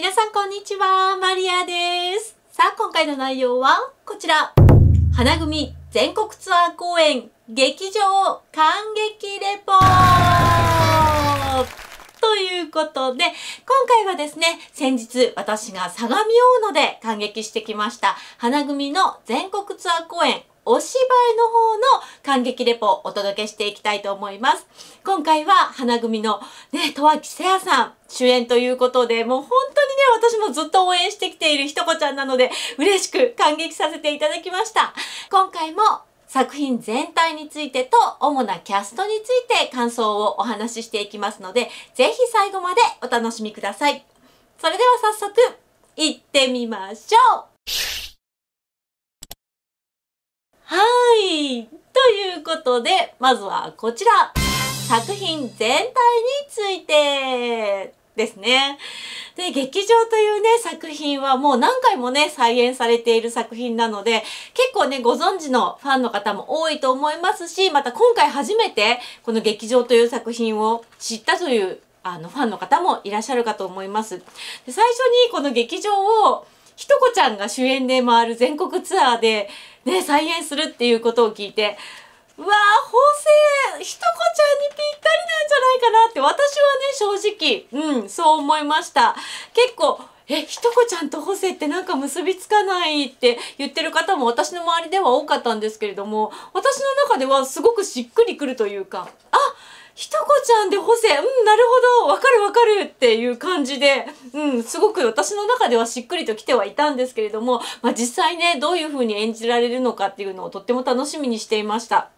皆さんこんにちは、マリアです。さあ、今回の内容はこちら。花組全国ツアー公演劇場感激レポということで、今回はですね、先日私が相模大野で感激してきました花組の全国ツアー公演お芝居の方の感激レポをお届けしていきたいと思います。今回は花組のね、戸脇聖也さん主演ということで、もう本当にね、私もずっと応援してきているひとこちゃんなので、嬉しく感激させていただきました。今回も作品全体についてと主なキャストについて感想をお話ししていきますので、ぜひ最後までお楽しみください。それでは早速、行ってみましょうはい。ということで、まずはこちら。作品全体についてですね。で、劇場というね、作品はもう何回もね、再演されている作品なので、結構ね、ご存知のファンの方も多いと思いますし、また今回初めてこの劇場という作品を知ったというあのファンの方もいらっしゃるかと思います。で最初にこの劇場をひとこちゃんが主演で回る全国ツアーでね、再演するっていうことを聞いて、うわー、補正、ひとこちゃんにぴったりなんじゃないかなって、私はね、正直、うん、そう思いました。結構、え、ひとこちゃんと補正ってなんか結びつかないって言ってる方も私の周りでは多かったんですけれども、私の中ではすごくしっくりくるというか、あひとこちゃんで補正、うん、なるほど、わかるわかるっていう感じで、うん、すごく私の中ではしっくりと来てはいたんですけれども、まあ実際ね、どういう風に演じられるのかっていうのをとっても楽しみにしていました。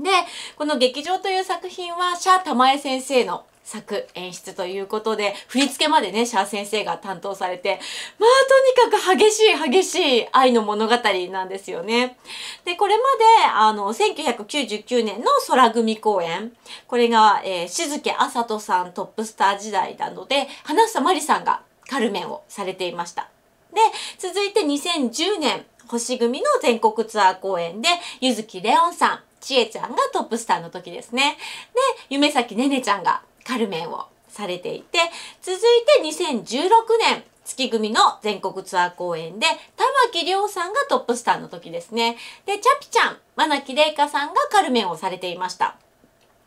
で、この劇場という作品は、シャー玉江先生の作演出ということで、振り付けまでね、シャー先生が担当されて、まあとにかく激しい激しい愛の物語なんですよね。で、これまで、あの、1999年の空組公演、これが、えー、静家あさとさんトップスター時代なので、花房まりさんがカルメンをされていました。で、続いて2010年、星組の全国ツアー公演で、ゆずきレオンさん、ちえちゃんがトップスターの時ですね。で、夢咲ねねちゃんがカルメンをされていて、続いて2016年、月組の全国ツアー公演で、玉木亮さんがトップスターの時ですね。で、チャピちゃん、真木玲香さんがカルメンをされていました。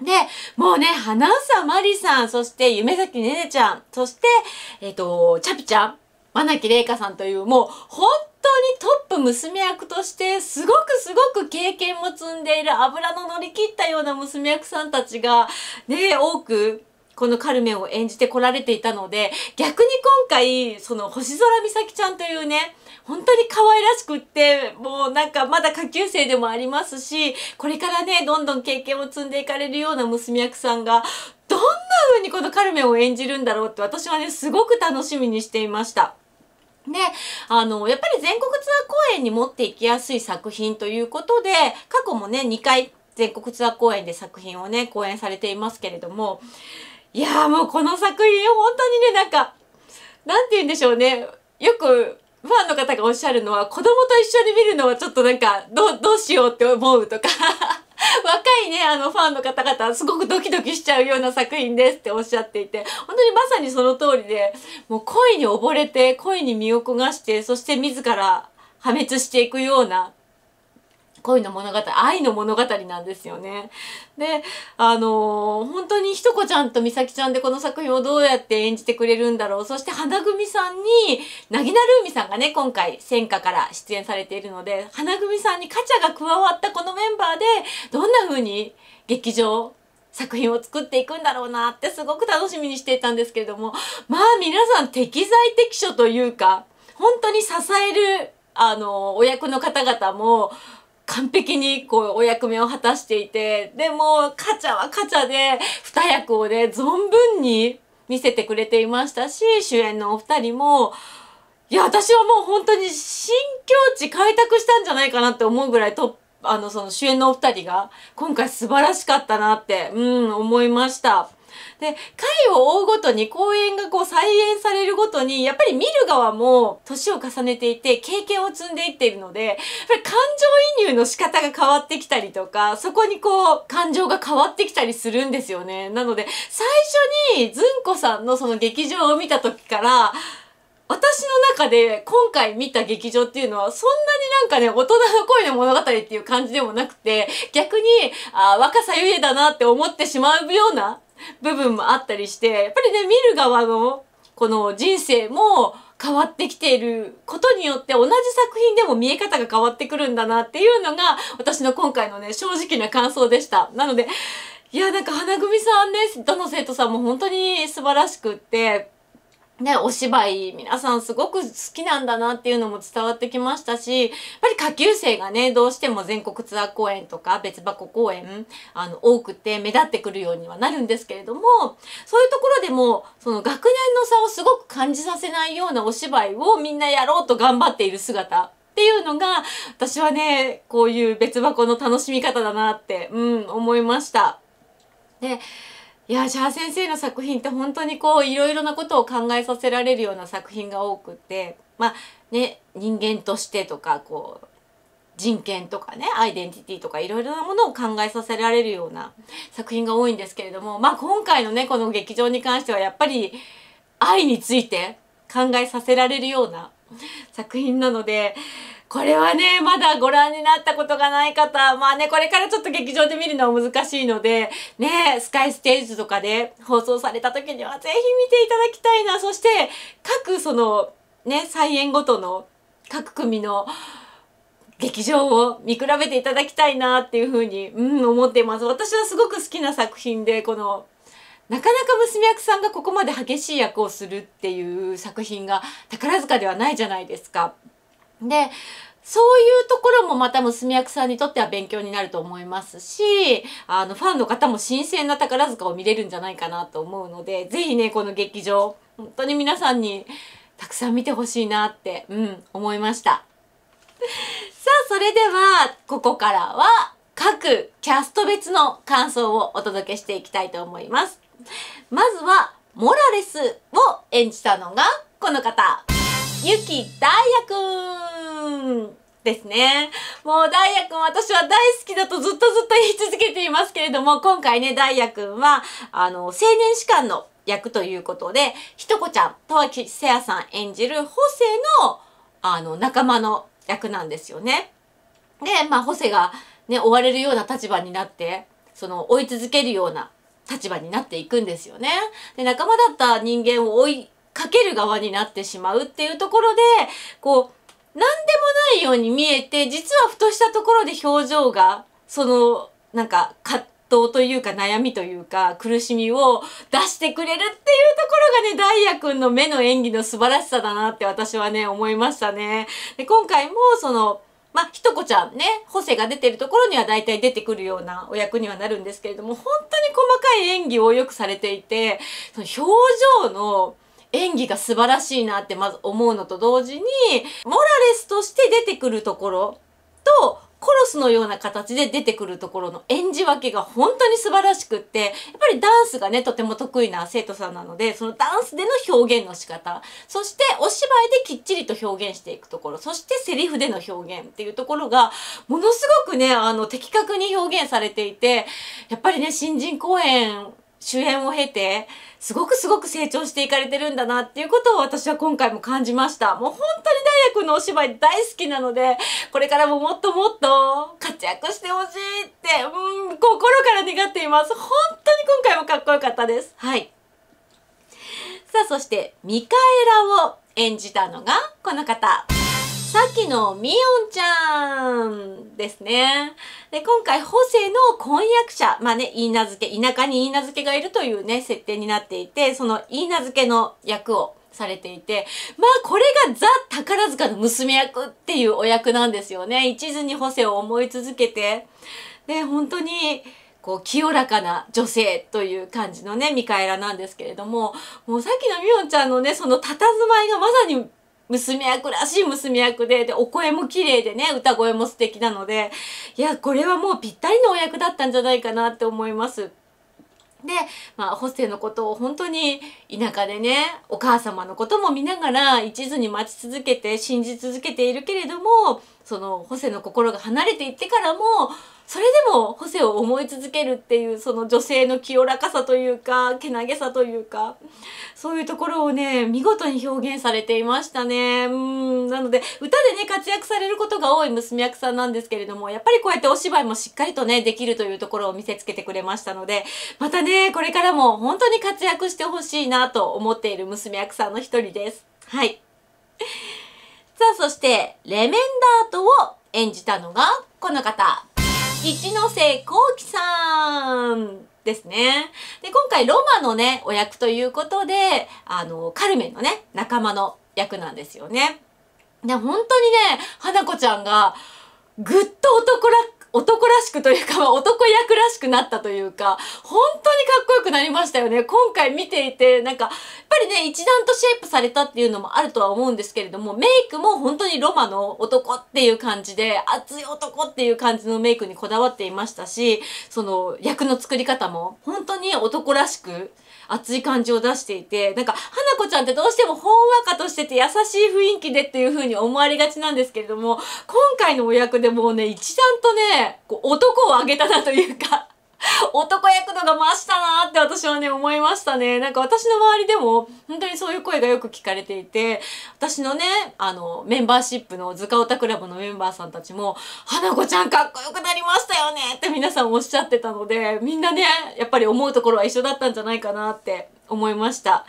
で、もうね、花さまりさん、そして夢咲ねねちゃん、そして、えっ、と、チャピちゃん、真木玲香さんという、もう、本当にトップ娘役として、すごくすごく経験も積んでいる油の乗り切ったような娘役さんたちが、ね、多く、このカルメンを演じてこられていたので、逆に今回、その星空美咲ちゃんというね、本当に可愛らしくって、もうなんかまだ下級生でもありますし、これからね、どんどん経験を積んでいかれるような娘役さんが、どんな風にこのカルメンを演じるんだろうって私はね、すごく楽しみにしていました。で、あの、やっぱり全国ツアー公演に持っていきやすい作品ということで、過去もね、2回全国ツアー公演で作品をね、公演されていますけれども、いやーもうこの作品本当にね、なんか、なんて言うんでしょうね。よくファンの方がおっしゃるのは、子供と一緒に見るのはちょっとなんか、どうしようって思うとか、若いね、あのファンの方々、すごくドキドキしちゃうような作品ですっておっしゃっていて、本当にまさにその通りで、もう恋に溺れて、恋に身を焦がして、そして自ら破滅していくような、恋の物語、愛の物語なんですよね。で、あのー本当にひとこちゃんとみさきちゃんでこの作品をどうやって演じてくれるんだろう。そして花組さんに、なぎなるみさんがね、今回戦火から出演されているので、花組さんにカチャが加わったこのメンバーで、どんな風に劇場、作品を作っていくんだろうなってすごく楽しみにしていたんですけれども、まあ皆さん適材適所というか、本当に支える、あの、お役の方々も、完璧にこうお役目を果たしていて、でも、カチャはカチャで二役をね、存分に見せてくれていましたし、主演のお二人も、いや、私はもう本当に新境地開拓したんじゃないかなって思うぐらいトップ、あの、その主演のお二人が今回素晴らしかったなって、うん、思いました。で、回を追うごとに公演がこう再演されるごとに、やっぱり見る側も年を重ねていて経験を積んでいっているので、やっぱり感情移入の仕方が変わってきたりとか、そこにこう感情が変わってきたりするんですよね。なので、最初にずんこさんのその劇場を見た時から、私の中で今回見た劇場っていうのはそんなになんかね、大人の恋の物語っていう感じでもなくて、逆に、あ若さゆえだなって思ってしまうような部分もあったりして、やっぱりね、見る側のこの人生も変わってきていることによって同じ作品でも見え方が変わってくるんだなっていうのが私の今回のね、正直な感想でした。なので、いや、なんか花組さんね、どの生徒さんも本当に素晴らしくって、ね、お芝居、皆さんすごく好きなんだなっていうのも伝わってきましたし、やっぱり下級生がね、どうしても全国ツアー公演とか別箱公演、あの、多くて目立ってくるようにはなるんですけれども、そういうところでも、その学年の差をすごく感じさせないようなお芝居をみんなやろうと頑張っている姿っていうのが、私はね、こういう別箱の楽しみ方だなって、うん、思いました。で、いやシャー先生の作品って本当にこういろいろなことを考えさせられるような作品が多くってまあね人間としてとかこう人権とかねアイデンティティとかいろいろなものを考えさせられるような作品が多いんですけれどもまあ今回のねこの劇場に関してはやっぱり愛について考えさせられるような作品なのでこれはね、まだご覧になったことがない方、まあね、これからちょっと劇場で見るのは難しいので、ね、スカイステージとかで放送された時にはぜひ見ていただきたいな。そして、各その、ね、菜園ごとの各組の劇場を見比べていただきたいなっていうふうに、うん、思っています。私はすごく好きな作品で、この、なかなか娘役さんがここまで激しい役をするっていう作品が宝塚ではないじゃないですか。で、そういうところもまた娘役さんにとっては勉強になると思いますし、あの、ファンの方も新鮮な宝塚を見れるんじゃないかなと思うので、ぜひね、この劇場、本当に皆さんにたくさん見てほしいなって、うん、思いました。さあ、それでは、ここからは、各キャスト別の感想をお届けしていきたいと思います。まずは、モラレスを演じたのが、この方。ゆきダイヤくんですね。もうダイヤくん私は大好きだとずっとずっと言い続けていますけれども、今回ね、ダイヤくんは、あの、青年士官の役ということで、ひとこちゃん、とわきせやさん演じるホセの、あの、仲間の役なんですよね。で、まあ、ホセがね、追われるような立場になって、その、追い続けるような立場になっていくんですよね。で、仲間だった人間を追いかける側になってしまうっていうところで、こう、何でもないように見えて、実はふとしたところで表情が、その、なんか、葛藤というか悩みというか苦しみを出してくれるっていうところがね、ダイヤくんの目の演技の素晴らしさだなって私はね、思いましたね。で、今回もその、まあ、ひとこちゃんね、ホセが出てるところには大体出てくるようなお役にはなるんですけれども、本当に細かい演技をよくされていて、その表情の演技が素晴らしいなってまず思うのと同時に、モラレスとして出てくるところと、コロスのような形で出てくるところの演じ分けが本当に素晴らしくって、やっぱりダンスがね、とても得意な生徒さんなので、そのダンスでの表現の仕方、そしてお芝居できっちりと表現していくところ、そしてセリフでの表現っていうところが、ものすごくね、あの、的確に表現されていて、やっぱりね、新人公演主演を経て、すごくすごく成長していかれてるんだなっていうことを私は今回も感じました。もう本当に大学のお芝居大好きなので、これからももっともっと活躍してほしいって、うん、心から願っています。本当に今回もかっこよかったです。はい。さあ、そして、ミカエラを演じたのがこの方。さっきのみおんちゃんですね。で、今回、ホセの婚約者、まあね、言い名付け、田舎に言い名付けがいるというね、設定になっていて、その言い名付けの役をされていて、まあこれがザ宝塚の娘役っていうお役なんですよね。一途にホセを思い続けて、で、本当に、こう、清らかな女性という感じのね、ミカエラなんですけれども、もうさっきのみおんちゃんのね、その佇まいがまさに娘役らしい娘役で、で、お声も綺麗でね、歌声も素敵なので、いや、これはもうぴったりのお役だったんじゃないかなって思います。で、まあ、ホステのことを本当に田舎でね、お母様のことも見ながら一途に待ち続けて信じ続けているけれども、そのホセの心が離れていってからも、それでもホセを思い続けるっていうその女性の清らかさというかけなげさというかそういうところをね見事に表現されていましたね。うん。なので歌でね活躍されることが多い娘役さんなんですけれどもやっぱりこうやってお芝居もしっかりとねできるというところを見せつけてくれましたのでまたねこれからも本当に活躍してほしいなと思っている娘役さんの一人です。はい。さあそしてレメンダートを演じたのがこの方。一ノ瀬幸喜さんですね。で、今回ロマのね、お役ということで、あの、カルメンのね、仲間の役なんですよね。で、本当にね、花子ちゃんが、ぐっと男ら男らしくというか、男役らしくなったというか、本当にかっこよくなりましたよね。今回見ていて、なんか、やっぱりね、一段とシェイプされたっていうのもあるとは思うんですけれども、メイクも本当にロマの男っていう感じで、熱い男っていう感じのメイクにこだわっていましたし、その役の作り方も本当に男らしく、熱い感じを出していて、なんか、花子ちゃんってどうしてもほんわかとしてて優しい雰囲気でっていう風に思われがちなんですけれども、今回のお役でもうね、一段とね、こう男をあげたなというか男役度が増したなって私はね思いましたね。なんか私の周りでも本当にそういう声がよく聞かれていて私のねあのメンバーシップの図鑑オタクラブのメンバーさんたちも「花子ちゃんかっこよくなりましたよね」って皆さんおっしゃってたのでみんなねやっぱり思うところは一緒だったんじゃないかなって思いました。や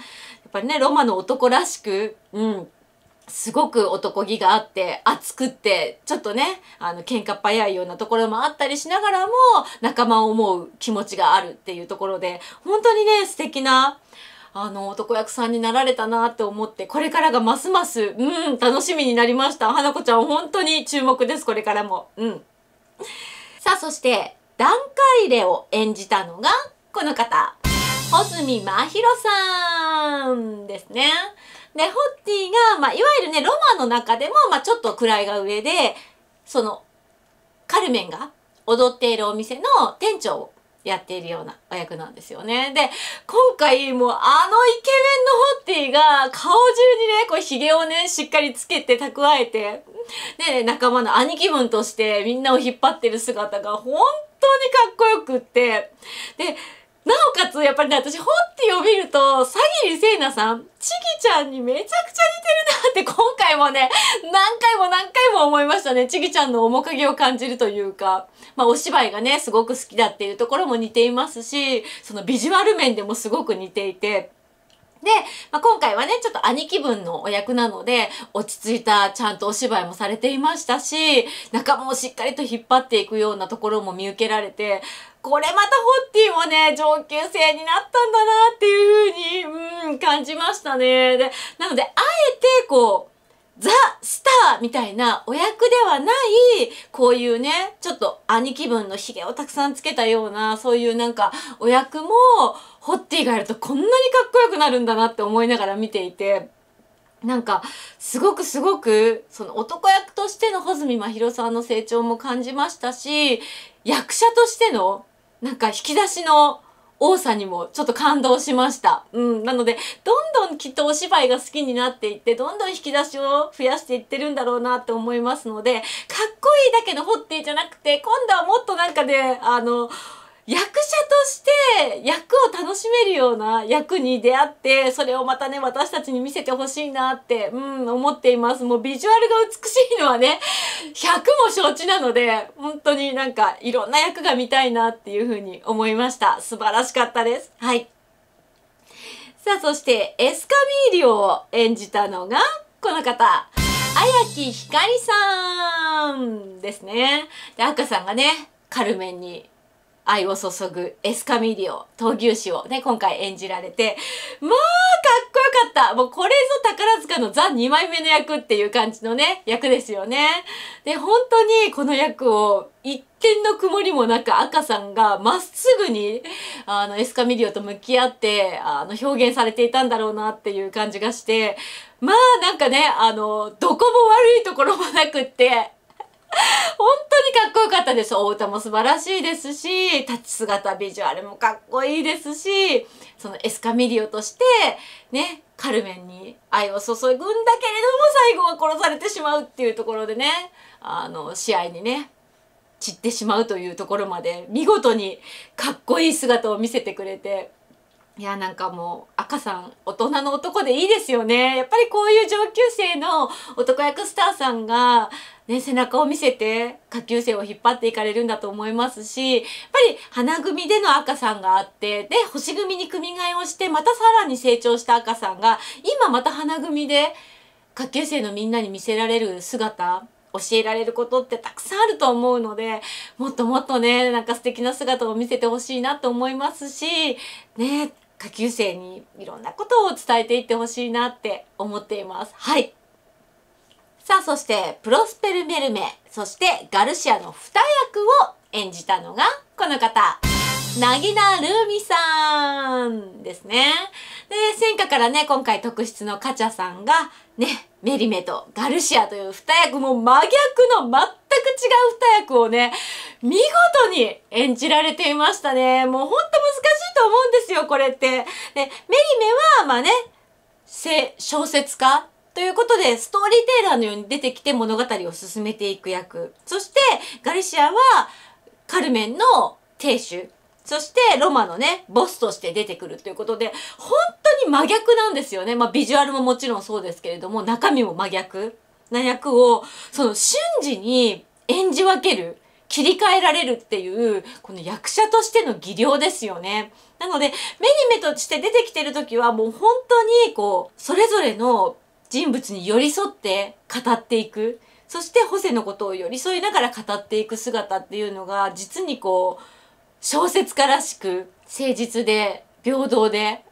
っぱりねロマの男らしくうんすごく男気があって熱くってちょっとねあの喧嘩っ早いようなところもあったりしながらも仲間を思う気持ちがあるっていうところで本当にね素敵なあの男役さんになられたなって思ってこれからがますますうん楽しみになりました。花子ちゃん本当に注目ですこれからも。うん。さあそして段階レを演じたのがこの方。穂積真弘さんですね。で、ホッティが、まあ、いわゆるね、ロマンの中でも、まあ、ちょっと位が上で、その、カルメンが踊っているお店の店長をやっているようなお役なんですよね。で、今回もうあのイケメンのホッティが顔中にね、こう髭をね、しっかりつけて蓄えて、で、仲間の兄貴分としてみんなを引っ張ってる姿が本当にかっこよくって、で、なおかつ、やっぱりね、私、本って読みると、さぎりせいなさん、ちぎちゃんにめちゃくちゃ似てるなって、今回もね、何回も何回も思いましたね。ちぎちゃんの面影を感じるというか、まあ、お芝居がね、すごく好きだっていうところも似ていますし、そのビジュアル面でもすごく似ていて、で、まあ、今回はね、ちょっと兄貴分のお役なので、落ち着いたちゃんとお芝居もされていましたし、仲間をしっかりと引っ張っていくようなところも見受けられて、これまたホッティもね、上級生になったんだなっていう風に、うん、感じましたね。で、なので、あえてこう、ザ・スターみたいなお役ではない、こういうね、ちょっと兄貴分の髭をたくさんつけたような、そういうなんかお役も、ホッティがやるとこんなにかっこよくなるんだなって思いながら見ていて、なんか、すごくすごく、その男役としての穂積真弘さんの成長も感じましたし、役者としてのなんか引き出しの多さにもちょっと感動しました。うん。なので、どんどんきっとお芝居が好きになっていって、どんどん引き出しを増やしていってるんだろうなって思いますので、かっこいいだけのホッティじゃなくて、今度はもっとなんかね、あの、役者として役を楽しめるような役に出会ってそれをまたね私たちに見せてほしいなってうん思っています。もうビジュアルが美しいのはね100も承知なので本当になんかいろんな役が見たいなっていうふうに思いました。素晴らしかったです。はい。さあそしてエスカミーリオを演じたのがこの方綾木ひかりさんですね。で赤さんがねカルメンに愛を注ぐエスカミリオ、闘牛士をね、今回演じられて、まあ、かっこよかったもうこれぞ宝塚のザ2枚目の役っていう感じのね、役ですよね。で、本当にこの役を一点の曇りもなく赤さんがまっすぐに、あの、エスカミリオと向き合って、あの、表現されていたんだろうなっていう感じがして、まあ、なんかね、あの、どこも悪いところもなくって、本当にかっこよかったです。お歌も素晴らしいですし、立ち姿、ビジュアルもかっこいいですし、そのエスカミリオとして、ね、カルメンに愛を注ぐんだけれども、最後は殺されてしまうっていうところでね、あの、試合にね、散ってしまうというところまで見事にかっこいい姿を見せてくれていやなんかもう赤さん大人の男でいいですよね。やっぱりこういう上級生の男役スターさんが、ね、背中を見せて下級生を引っ張っていかれるんだと思いますしやっぱり花組での赤さんがあってで星組に組み替えをしてまたさらに成長した赤さんが今また花組で下級生のみんなに見せられる姿教えられることってたくさんあると思うのでもっともっとねなんか素敵な姿を見せてほしいなと思いますしね下級生にいろんなことを伝えていってほしいなって思っています。はい。さあ、そして、プロスペルメルメ、そしてガルシアの2役を演じたのがこの方。なぎなるみさんですね。で、戦火からね、今回特質のカチャさんが、ね、メリメとガルシアという二役も真逆の全く違う二役をね、見事に演じられていましたね。もうほんと難しいと思うんですよ、これって。で、メリメは、まあね、小説家ということで、ストーリーテイラーのように出てきて物語を進めていく役。そして、ガルシアは、カルメンの亭主そしてロマのね、ボスとして出てくるということで、本当に真逆なんですよね。まあビジュアルももちろんそうですけれども、中身も真逆な役を、その瞬時に演じ分ける。切り替えられるっていう、この役者としての技量ですよね。なので、メニメとして出てきてる時はもう本当にこう、それぞれの人物に寄り添って語っていく。そしてホセのことを寄り添いながら語っていく姿っていうのが、実にこう、小説家らしく誠実で平等で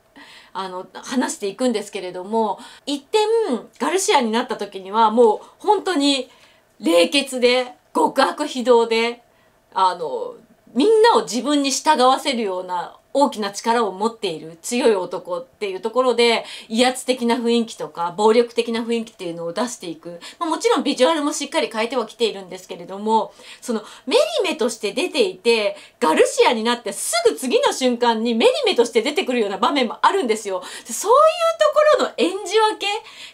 あの話していくんですけれども一点ガルシアになった時にはもう本当に冷血で極悪非道であのみんなを自分に従わせるような大きな力を持っている強い男っていうところで威圧的な雰囲気とか暴力的な雰囲気っていうのを出していく、まあ、もちろんビジュアルもしっかり変えてはきているんですけれどもそのメリメとして出ていてガルシアになってすぐ次の瞬間にメリメとして出てくるような場面もあるんですよ。そういうところの演じ分け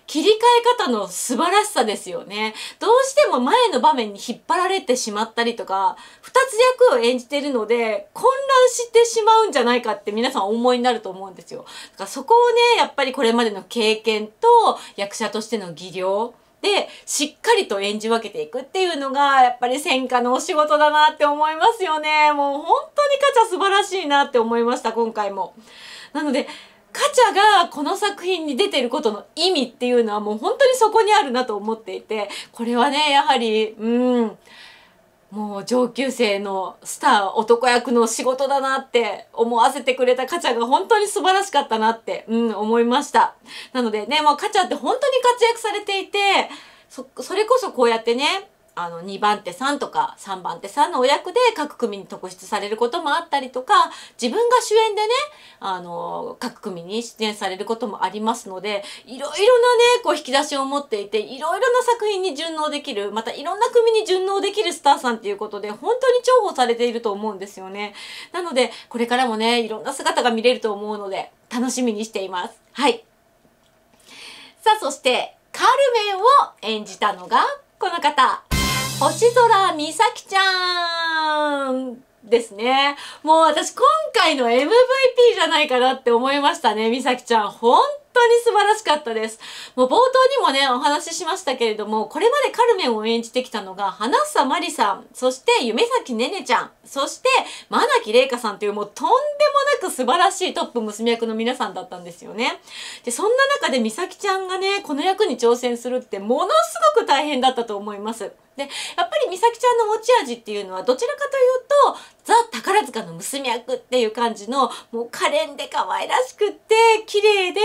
切り替え方の素晴らしさですよね。どうしても前の場面に引っ張られてしまったりとか2つ役を演じてるので混乱してしまうんじゃないないかって皆さんお思いになると思うんですよ。だからそこをね、やっぱりこれまでの経験と役者としての技量でしっかりと演じ分けていくっていうのがやっぱり戦火のお仕事だなって思いますよね。もう本当にカチャ素晴らしいなって思いました、今回も。なので、カチャがこの作品に出てることの意味っていうのはもう本当にそこにあるなと思っていて、これはね、やはり、うん、もう上級生のスター男役の仕事だなって思わせてくれたカチャが本当に素晴らしかったなって、うん、思いました。なのでね、もうカチャって本当に活躍されていて、そ、それこそこうやってね、あの2番手3とか3番手3のお役で各組に特筆されることもあったりとか自分が主演でねあの各組に出演されることもありますのでいろいろなねこう引き出しを持っていていろいろな作品に順応できるまたいろんな組に順応できるスターさんっていうことで本当に重宝されていると思うんですよね。なのでこれからもねいろんな姿が見れると思うので楽しみにしています。はいさあそしてカルメンを演じたのがこの方星空美咲ちゃんですね。もう私今回の MVP じゃないかなって思いましたね、美咲ちゃん。本当に素晴らしかったです。もう冒頭にもね、お話ししましたけれども、これまでカルメンを演じてきたのが、花房まりさん、そして夢咲ねねちゃん、そして、真木玲香さんというもうとんでもなく素晴らしいトップ娘役の皆さんだったんですよね。で、そんな中で美咲ちゃんがね、この役に挑戦するってものすごく大変だったと思います。で、やっぱり美咲ちゃんの持ち味っていうのはどちらかというと、ザ・宝塚の娘役っていう感じの、もう可憐で可愛らしくって、綺麗で、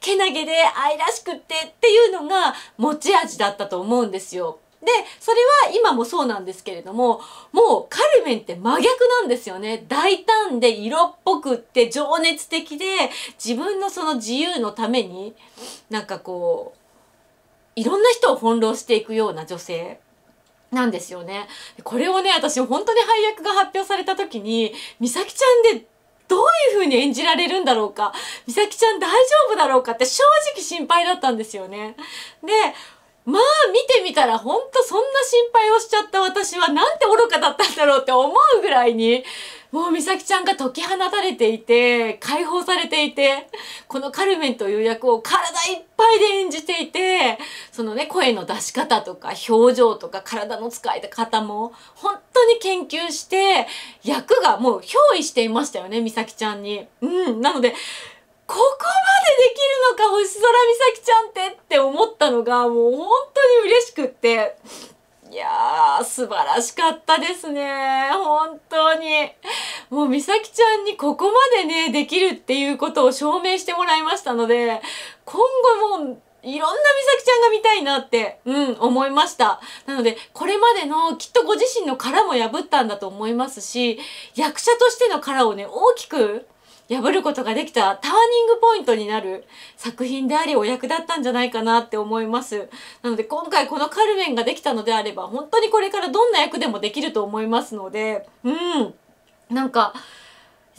けなげで愛らしくってっていうのが持ち味だったと思うんですよ。で、それは今もそうなんですけれども、もうカルメンって真逆なんですよね。大胆で色っぽくって情熱的で、自分のその自由のために、なんかこう、いろんな人を翻弄していくような女性なんですよね。これをね、私本当に配役が発表された時に、美咲ちゃんでどういう風に演じられるんだろうか、美咲ちゃん大丈夫だろうかって正直心配だったんですよね。で、まあ見てみたらほんとそんな心配をしちゃった私はなんて愚かだったんだろうって思うぐらいにもう美咲ちゃんが解き放たれていて解放されていてこのカルメンという役を体いっぱいで演じていてそのね声の出し方とか表情とか体の使い方も本当に研究して役がもう憑依していましたよね美咲ちゃんに。うんなのでここまでできるのか星空美咲ちゃんってって思ったのがもう本当に嬉しくっていやー素晴らしかったですね本当にもう美咲ちゃんにここまでねできるっていうことを証明してもらいましたので今後もいろんな美咲ちゃんが見たいなって、うん、思いました。なので、これまでのきっとご自身の殻も破ったんだと思いますし、役者としての殻をね、大きく破ることができたターニングポイントになる作品でありお役だったんじゃないかなって思います。なので今回このカルメンができたのであれば本当にこれからどんな役でもできると思いますので、うん。なんか、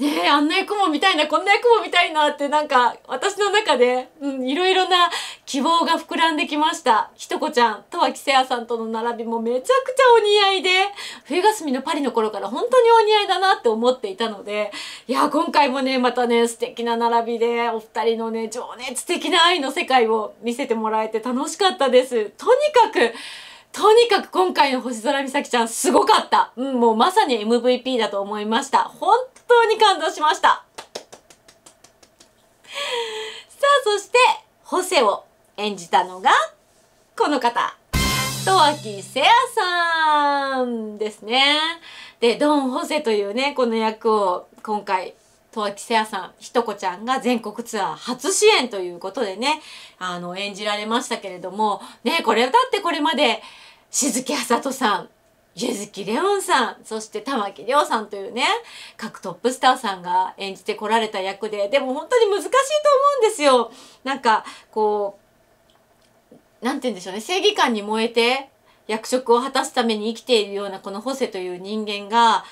ねえ、あんな役も見たいな、こんな役も見たいなってなんか私の中で、うん、いろいろな希望が膨らんできました。ひとこちゃん、戸脇せやさんとの並びもめちゃくちゃお似合いで、冬休みのパリの頃から本当にお似合いだなって思っていたので、いや、今回もね、またね、素敵な並びで、お二人のね、情熱的な愛の世界を見せてもらえて楽しかったです。とにかく、とにかく今回の星空美咲ちゃんすごかった。うん、もうまさに MVP だと思いました。本当に感動しました。さあ、そして、ホセを演じたのが、この方。戸脇せやさんですね。で、ドン・ホセというね、この役を今回、戸脇せやさん、ひとこちゃんが全国ツアー初主演ということでね、あの、演じられましたけれども、ね、これだってこれまで、鈴木あさとさん、ゆずきレオンさん、そして玉木亮さんというね、各トップスターさんが演じてこられた役で、でも本当に難しいと思うんですよ。なんか、こう、なんて言うんでしょうね、正義感に燃えて役職を果たすために生きているようなこのホセという人間が、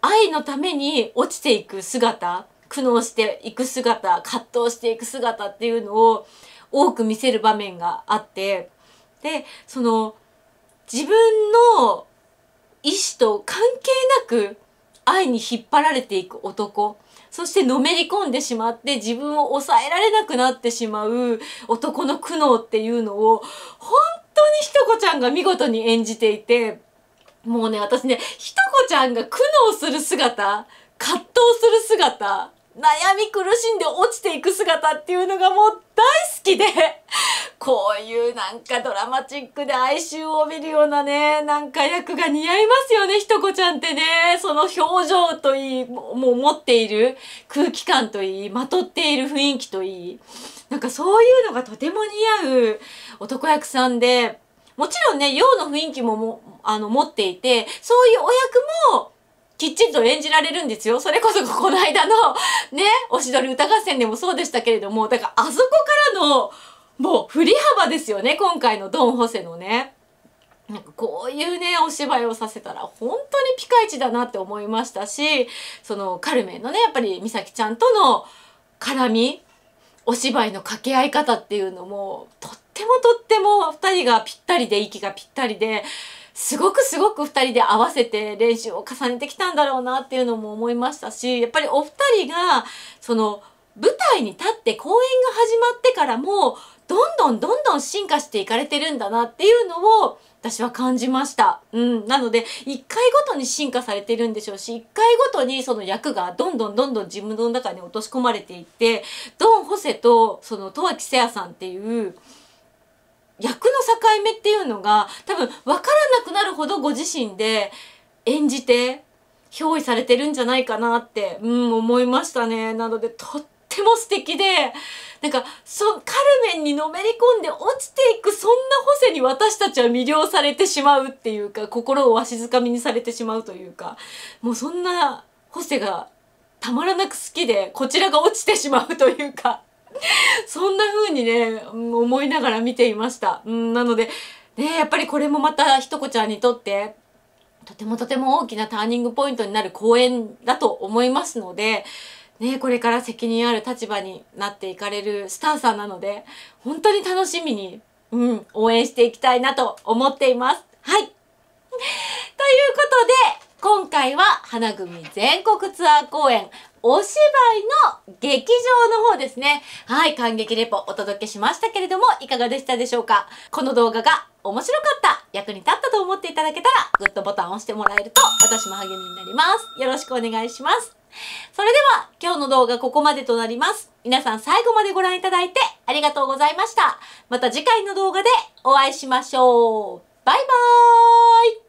愛のために落ちていく姿、苦悩していく姿、葛藤していく姿っていうのを多く見せる場面があって、で、その、自分の意志と関係なく愛に引っ張られていく男。そしてのめり込んでしまって自分を抑えられなくなってしまう男の苦悩っていうのを本当にひとこちゃんが見事に演じていてもうね私ねひとこちゃんが苦悩する姿葛藤する姿悩み苦しんで落ちていく姿っていうのがもう大好きで こういうなんかドラマチックで哀愁を帯びるようなねなんか役が似合いますよねひとこちゃんってね。その表情といいもう持っている空気感といいまとっている雰囲気といい。なんかそういうのがとても似合う男役さんでもちろんね陽の雰囲気ももあの持っていてそういうお役もきっちりと演じられるんですよ。それこそこの間のね、おしどり歌合戦でもそうでしたけれども、だからあそこからのもう振り幅ですよね、今回のドン・ホセのね。なんかこういうね、お芝居をさせたら本当にピカイチだなって思いましたし、そのカルメンのね、やっぱり美咲ちゃんとの絡み、お芝居の掛け合い方っていうのも、とってもとっても二人がぴったりで、息がぴったりで、すごくすごく2人で合わせて練習を重ねてきたんだろうなっていうのも思いましたしやっぱりお二人がその舞台に立って公演が始まってからもどんどんどんどん進化していかれてるんだなっていうのを私は感じました。うん。なので、一回ごとに進化されてるんでしょうし、一回ごとにその役がどんどんどんどん自分の中に落とし込まれていって、ドン・ホセとその戸脇せやさんっていう役の境目っていうのが多分分からなくなるほどご自身で演じて憑依されてるんじゃないかなって、うん、思いましたね。なのでとっても素敵でなんかそカルメンにのめり込んで落ちていくそんなホセに私たちは魅了されてしまうっていうか心をわしづかみにされてしまうというかもうそんなホセがたまらなく好きでこちらが落ちてしまうというか そんな風にね、思いながら見ていました。うん、なので、ね、やっぱりこれもまたひとこちゃんにとって、とてもとても大きなターニングポイントになる公演だと思いますので、ね、これから責任ある立場になっていかれるスターさんなので、本当に楽しみにうん、応援していきたいなと思っています。はい。回は花組全国ツアー公演お芝居の劇場の方ですね。はい、感激レポお届けしましたけれども、いかがでしたでしょうか？この動画が面白かった、役に立ったと思っていただけたら、グッドボタンを押してもらえると、私も励みになります。よろしくお願いします。それでは、今日の動画ここまでとなります。皆さん最後までご覧いただいてありがとうございました。また次回の動画でお会いしましょう。バイバーイ